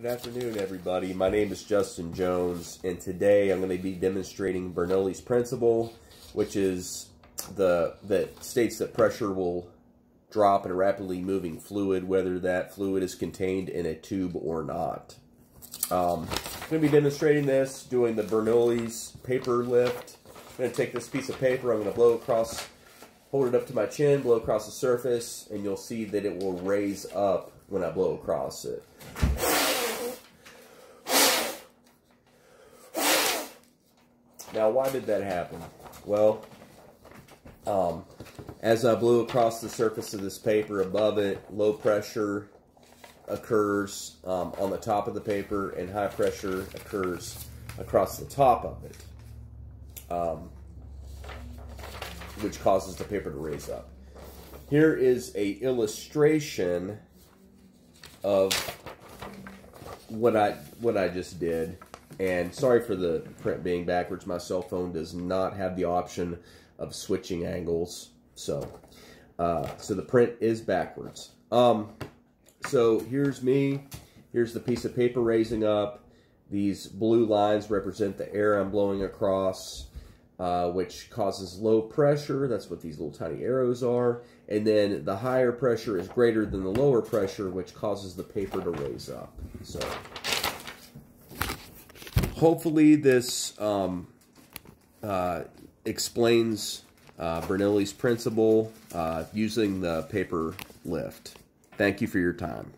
Good afternoon, everybody. My name is Justin Jones, and today I'm going to be demonstrating Bernoulli's principle, which is the that states that pressure will drop in a rapidly moving fluid, whether that fluid is contained in a tube or not. Um, I'm going to be demonstrating this, doing the Bernoulli's paper lift. I'm going to take this piece of paper, I'm going to blow across, hold it up to my chin, blow across the surface, and you'll see that it will raise up when I blow across it. Now, why did that happen? Well, um, as I blew across the surface of this paper above it, low pressure occurs um, on the top of the paper and high pressure occurs across the top of it, um, which causes the paper to raise up. Here is a illustration of what I what I just did. And sorry for the print being backwards. My cell phone does not have the option of switching angles. So, uh, so the print is backwards. Um, so here's me. Here's the piece of paper raising up. These blue lines represent the air I'm blowing across, uh, which causes low pressure. That's what these little tiny arrows are. And then the higher pressure is greater than the lower pressure, which causes the paper to raise up. So hopefully this um, uh, explains uh, Bernoulli's principle uh, using the paper lift. Thank you for your time.